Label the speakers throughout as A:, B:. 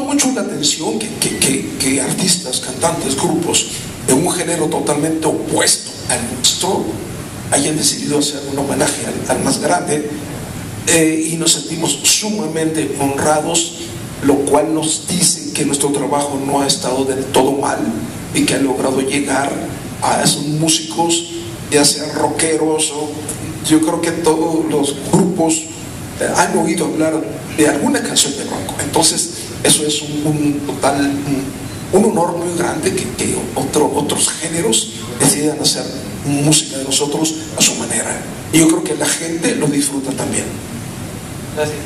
A: mucho la atención que, que, que, que artistas, cantantes, grupos de un género totalmente opuesto al nuestro hayan decidido hacer un homenaje al, al más grande eh, y nos sentimos sumamente honrados, lo cual nos dice que nuestro trabajo no ha estado del todo mal y que ha logrado llegar a esos músicos, ya sean rockeros o yo creo que todos los grupos eh, han oído hablar de alguna canción de rock. Entonces, eso es un, un total, un, un, honor muy grande que, que otro, otros géneros decidan hacer música de nosotros a su manera. Y yo creo que la gente lo disfruta también.
B: Gracias.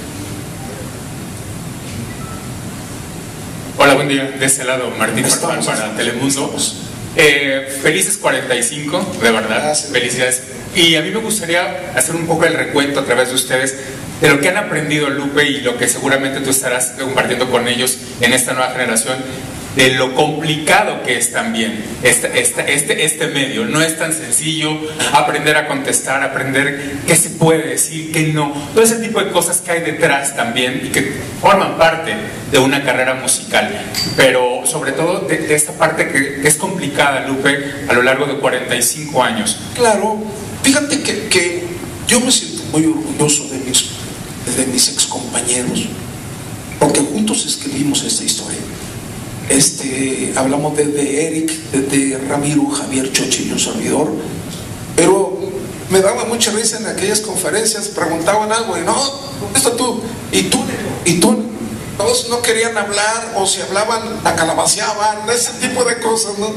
C: Hola, buen día. De este lado, Martín
A: Estamos,
C: para Telemundo.
A: estamos.
C: Eh, felices 45, de verdad.
A: Gracias.
C: Felicidades. Y a mí me gustaría hacer un poco el recuento a través de ustedes de lo que han aprendido Lupe y lo que seguramente tú estarás compartiendo con ellos en esta nueva generación, de lo complicado que es también este, este, este, medio. No es tan sencillo aprender a contestar, aprender qué se puede decir, qué no. Todo ese tipo de cosas que hay detrás también y que forman parte de una carrera musical. Pero sobre todo de, esta parte que, es complicada, Lupe, a lo largo de 45 años.
A: Claro, fíjate que, que yo me siento muy orgulloso de mis, de mis ex porque juntos escribimos esta historia. Este, hablamos de, de Eric, de, de Ramiro, Javier Chochi y un servidor, pero me daba mucha risa en aquellas conferencias, preguntaban algo y no, esto tú, y tú, y tú, todos no querían hablar o si hablaban la calabaceaban, ese tipo de cosas, ¿no?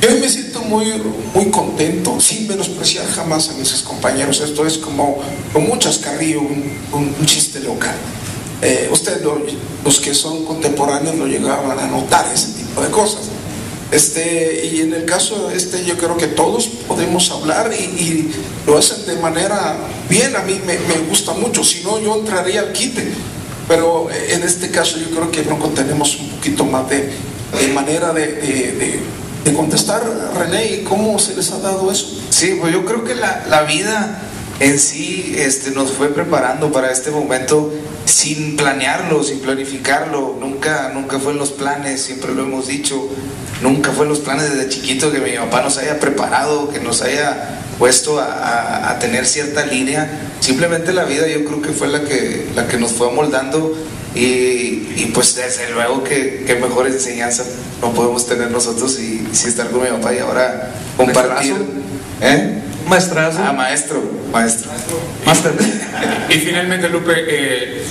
A: Yo me siento muy, muy contento, sin menospreciar jamás a mis compañeros, esto es como, como un chascarrillo, un, un, un chiste local. Eh, ustedes, lo, los que son contemporáneos, lo llegaban a notar ese tipo de cosas. Este, y en el caso este, yo creo que todos podemos hablar y, y lo hacen de manera bien, a mí me, gusta mucho, si no yo entraría al quite. Pero en este caso yo creo que Bronco tenemos un poquito más de, de manera de, de, de, contestar. René, ¿cómo se les ha dado eso?
D: Sí, pues yo creo que la, la vida en sí este, nos fue preparando para este momento sin planearlo, sin planificarlo. Nunca, nunca fue en los planes, siempre lo hemos dicho. Nunca fue en los planes desde chiquito que mi papá nos haya preparado, que nos haya puesto a, a, a, tener cierta línea. Simplemente la vida yo creo que fue la que, la que nos fue amoldando y, y pues desde luego que, que mejor enseñanza no podemos tener nosotros y, y si estar con mi papá y ahora compartir. ¿Eh?
B: Maestrazo.
D: Ah, maestro, maestro.
B: Master.
C: Y finalmente, Lupe, eh,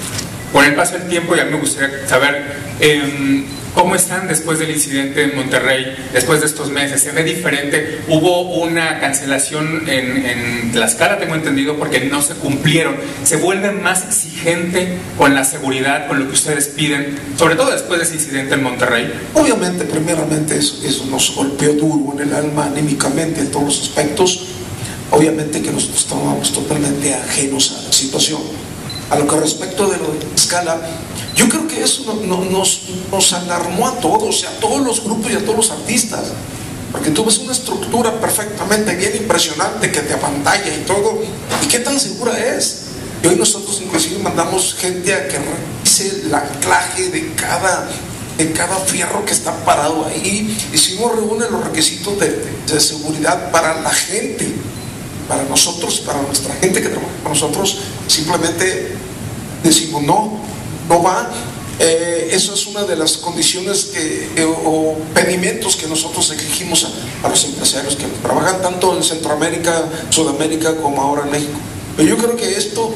C: con el paso del tiempo ya me gustaría saber eh, cómo están después del incidente en Monterrey, después de estos meses. ¿Se ve diferente? Hubo una cancelación en, en Tlaxcala, tengo entendido, porque no se cumplieron. ¿Se vuelve más exigente con la seguridad, con lo que ustedes piden, sobre todo después de ese incidente en Monterrey?
A: Obviamente, primeramente, eso, eso nos golpeó duro en el alma, anímicamente, en todos los aspectos. Obviamente que nosotros estábamos totalmente ajenos a la situación. A lo que respecto de lo de escala, yo creo que eso no, no, nos, nos alarmó a todos, a todos los grupos y a todos los artistas. Porque tú ves una estructura perfectamente bien impresionante que te apantalla y todo. ¿Y qué tan segura es? Y hoy nosotros inclusive mandamos gente a que revise el anclaje de cada, de cada fierro que está parado ahí. Y si uno reúne los requisitos de, de seguridad para la gente, para nosotros, para nuestra gente que trabaja con nosotros, simplemente decimos no, no va. Eh, eso es una de las condiciones eh, o pedimentos que nosotros exigimos a, a, los empresarios que trabajan tanto en Centroamérica, Sudamérica como ahora en México. Pero yo creo que esto,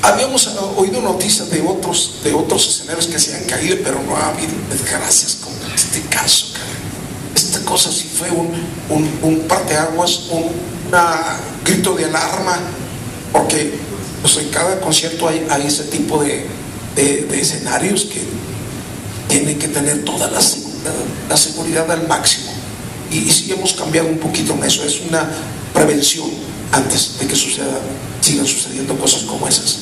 A: habíamos oído noticias de otros, de otros escenarios que se han caído, pero no ha habido desgracias como este caso. Esta cosa sí fue un, un, un parteaguas, un, una grito de alarma, porque pues, en cada concierto hay, ese tipo de, de, escenarios que tienen que tener toda la seguridad, la seguridad al máximo. Y, y sí hemos cambiado un poquito en eso, es una prevención antes de que suceda, sigan sucediendo cosas como esas.